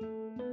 you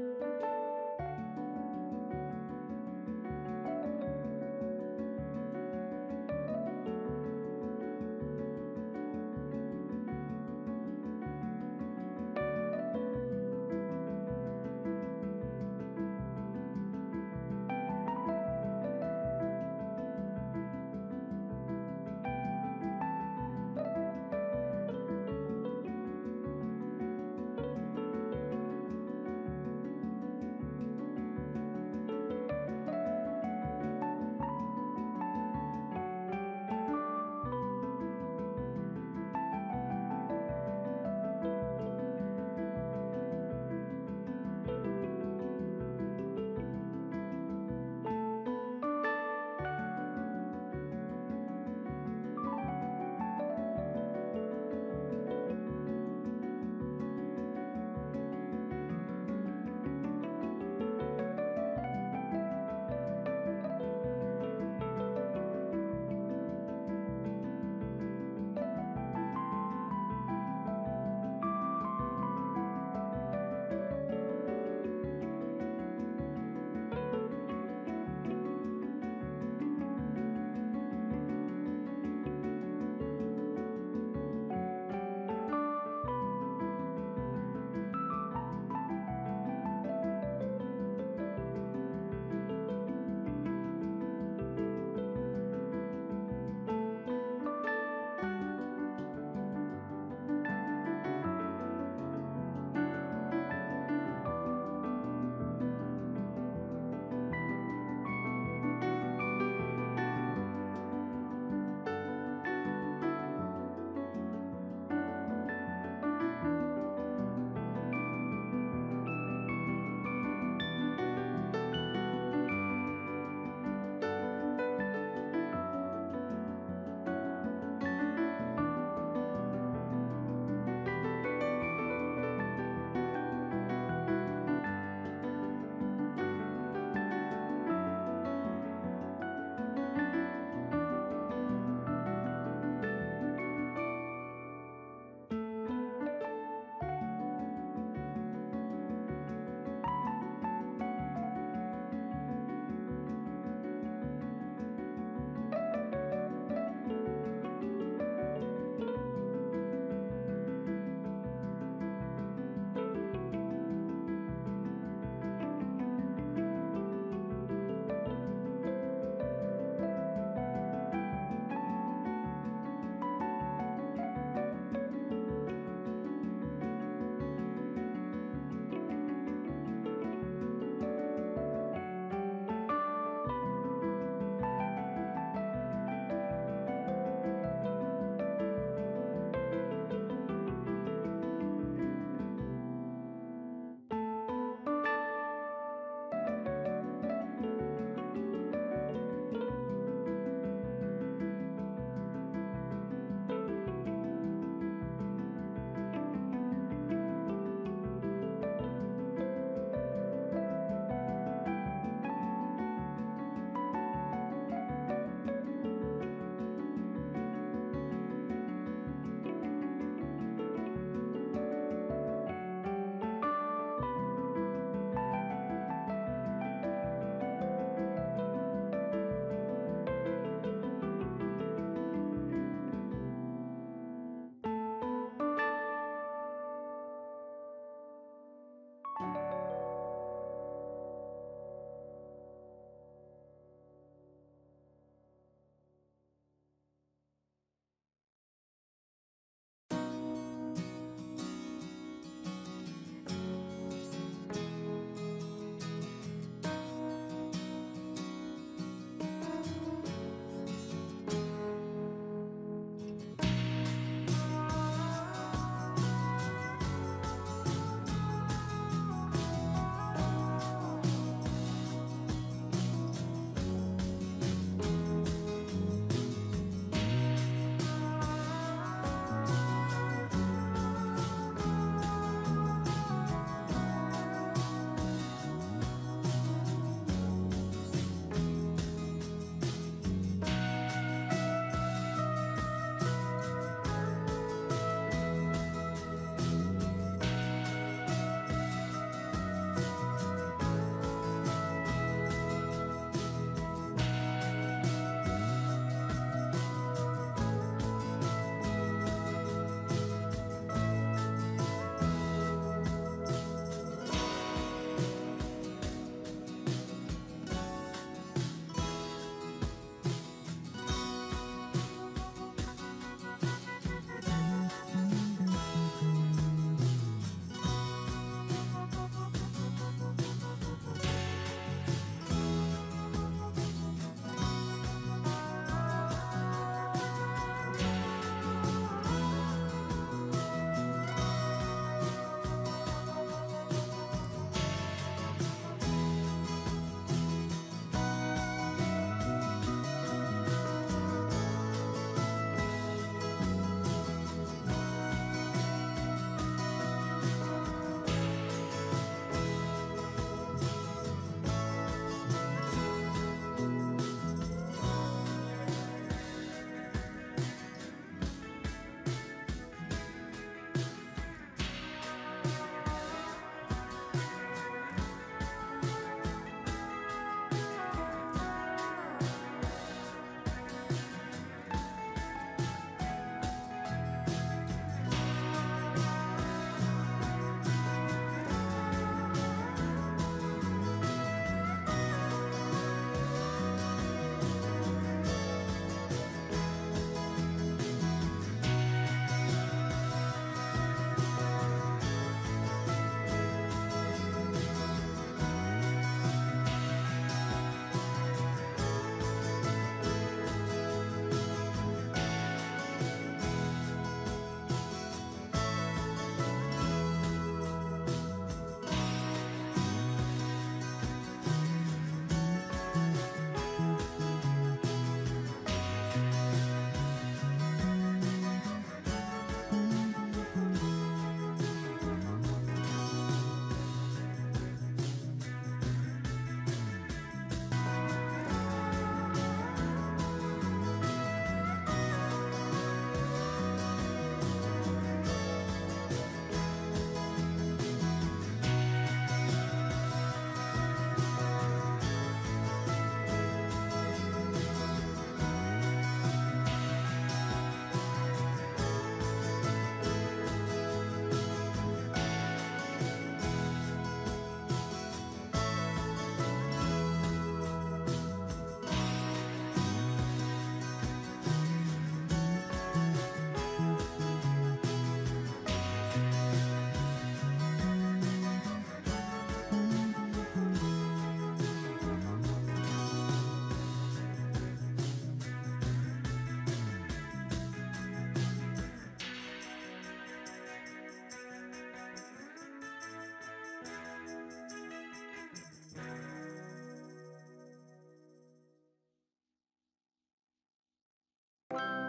you